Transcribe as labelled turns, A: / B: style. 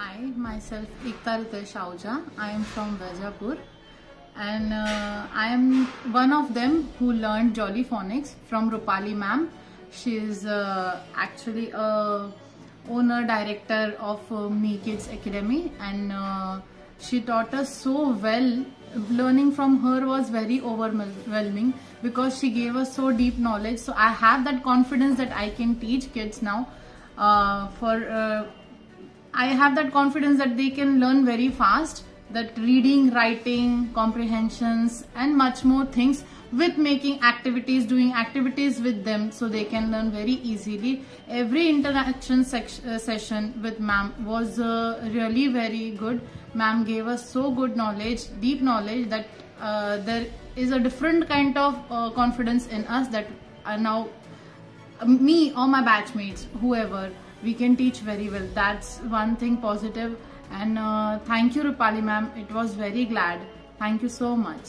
A: Hi, myself Ekta Ritesh Ahuja. I am from Vaijapur and uh, I am one of them who learned Jolly Phonics from Rupali ma'am. She is uh, actually a owner director of uh, Me Kids Academy and uh, she taught us so well. Learning from her was very overwhelming because she gave us so deep knowledge. So I have that confidence that I can teach kids now. Uh, for uh, I have that confidence that they can learn very fast that reading, writing, comprehensions and much more things with making activities, doing activities with them so they can learn very easily. Every interaction uh, session with ma'am was uh, really very good. Ma'am gave us so good knowledge, deep knowledge that uh, there is a different kind of uh, confidence in us that are now me or my batchmates, whoever, we can teach very well. That's one thing positive. And uh, thank you, Rupali ma'am. It was very glad. Thank you so much.